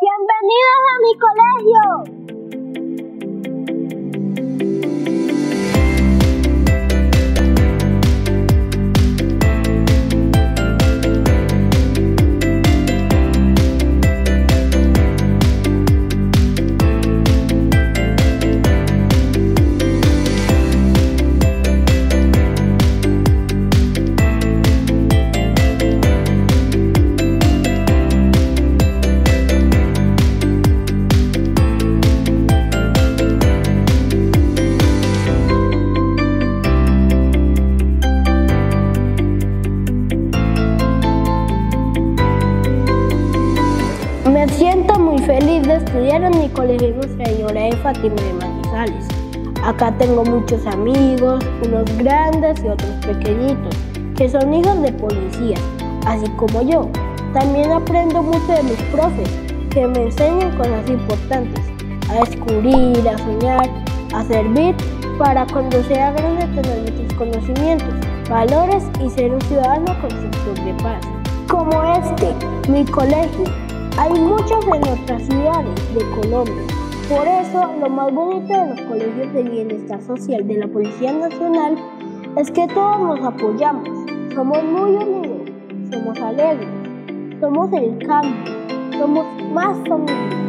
Bienvenidos a mi colegio. Me siento muy feliz de estudiar en mi colegio Señora de Fátima de Manizales. Acá tengo muchos amigos, unos grandes y otros pequeñitos, que son hijos de policías, así como yo. También aprendo mucho de mis profes, que me enseñan cosas importantes, a descubrir, a soñar, a servir, para cuando sea grande tener muchos conocimientos, valores y ser un ciudadano constructor de paz. Como este, mi colegio, hay muchos en nuestras ciudades de Colombia. Por eso, lo más bonito de los colegios de bienestar social de la Policía Nacional es que todos nos apoyamos. Somos muy unidos, somos alegres, somos el cambio, somos más familia.